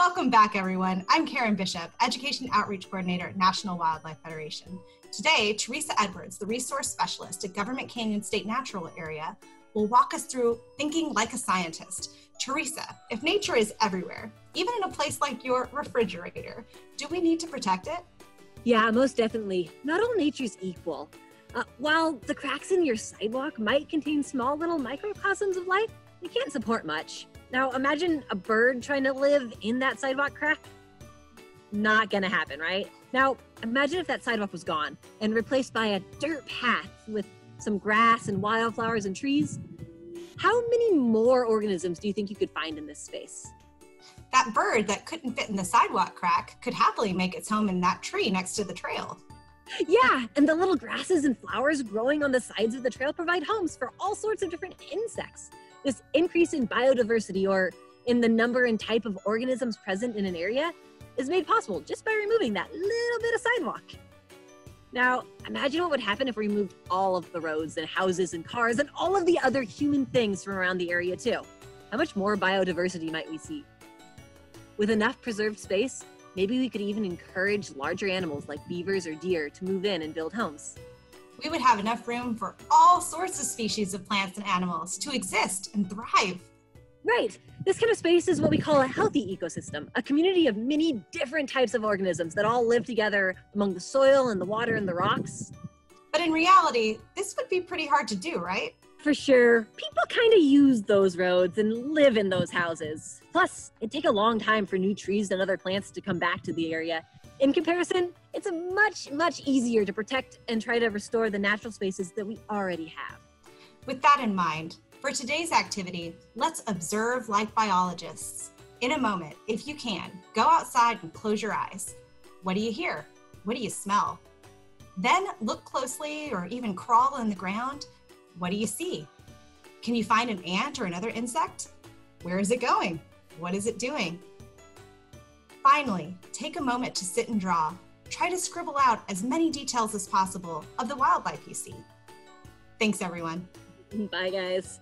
welcome back, everyone. I'm Karen Bishop, Education Outreach Coordinator at National Wildlife Federation. Today, Theresa Edwards, the Resource Specialist at Government Canyon State Natural Area, will walk us through thinking like a scientist. Theresa, if nature is everywhere, even in a place like your refrigerator, do we need to protect it? Yeah, most definitely. Not all nature's equal. Uh, while the cracks in your sidewalk might contain small little microcosms of life, they can't support much. Now, imagine a bird trying to live in that sidewalk crack. Not gonna happen, right? Now, imagine if that sidewalk was gone and replaced by a dirt path with some grass and wildflowers and trees. How many more organisms do you think you could find in this space? That bird that couldn't fit in the sidewalk crack could happily make its home in that tree next to the trail. Yeah, and the little grasses and flowers growing on the sides of the trail provide homes for all sorts of different insects. This increase in biodiversity or in the number and type of organisms present in an area is made possible just by removing that little bit of sidewalk. Now, imagine what would happen if we removed all of the roads and houses and cars and all of the other human things from around the area, too. How much more biodiversity might we see? With enough preserved space, maybe we could even encourage larger animals like beavers or deer to move in and build homes we would have enough room for all sorts of species of plants and animals to exist and thrive. Right. This kind of space is what we call a healthy ecosystem, a community of many different types of organisms that all live together among the soil and the water and the rocks. But in reality, this would be pretty hard to do, right? For sure. People kind of use those roads and live in those houses. Plus, it'd take a long time for new trees and other plants to come back to the area, in comparison, it's much, much easier to protect and try to restore the natural spaces that we already have. With that in mind, for today's activity, let's observe like biologists. In a moment, if you can, go outside and close your eyes. What do you hear? What do you smell? Then look closely or even crawl in the ground. What do you see? Can you find an ant or another insect? Where is it going? What is it doing? Finally, take a moment to sit and draw. Try to scribble out as many details as possible of the wildlife you see. Thanks, everyone. Bye, guys.